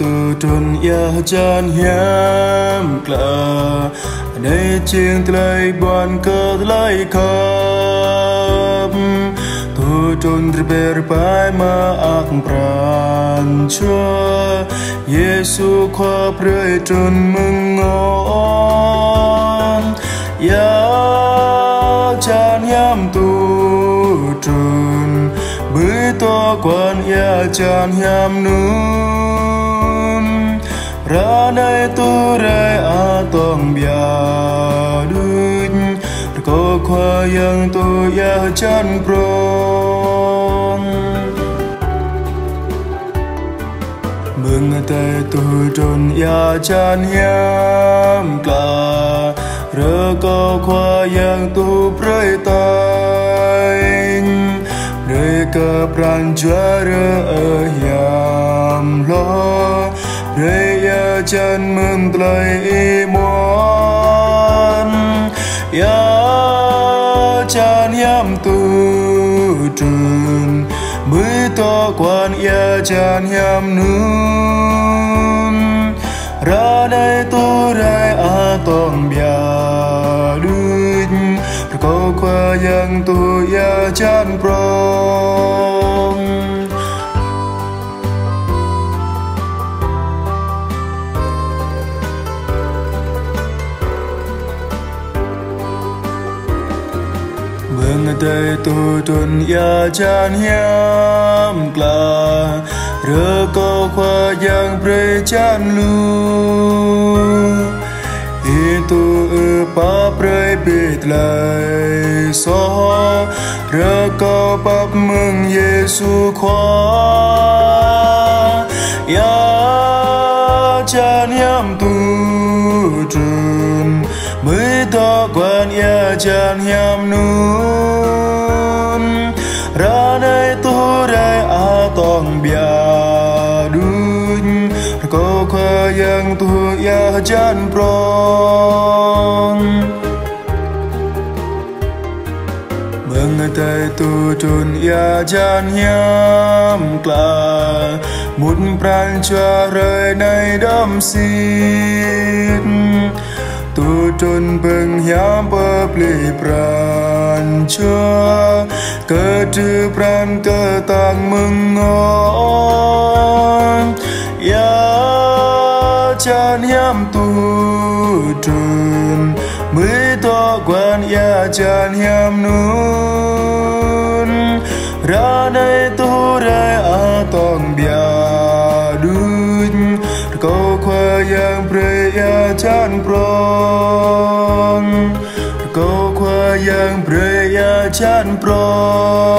ទៅទនយ៉ាចានហាមក្លានៃជាងថ្លៃបនក៏ថ្លៃខប់ទៅទនត្របែរបាយមកអកប្រានជួយេស៊ូខោព្រៃទនมึงងយ៉ាចានយ៉ាំទៅ to quan ya chan hiam nun. Ra nay tu rai a tong bia dun ko khoa yang tu ya chan prong Mừng tay tu trôn ya chan hiam cả Rơ ko khoa yang tu prai tay Rơi cơ pran lo. Rơi ya chan mừng tlai y Ya chan yam tu trun mới to quan ya chan yam nun. Ra đây tu rai a tong bia đuôi có qua yang tu ya chan prong tay tu trun ya chan hiam kla Rơ có khoa yang pre chan lu I tu ư pa pre bit lai so Rơ có bắp mừng Giêsu khoa Ya to quan ya chan hiam nun. Ra đây tu rai a à, tong bia đun. Ko khoa yang tu ya à, chan prong mừng tay tu trun ya à, chan hiam kla một pran cho rơi này đâm xin tu trun bừng vâng hiam bơ pli pran cho cơ trư pran cơ tang mừng ngon ya chan hiam tu trun mới to quan ya chan hiam nun ra đây tu ya chan prong câu khoa yang pre ya chan prong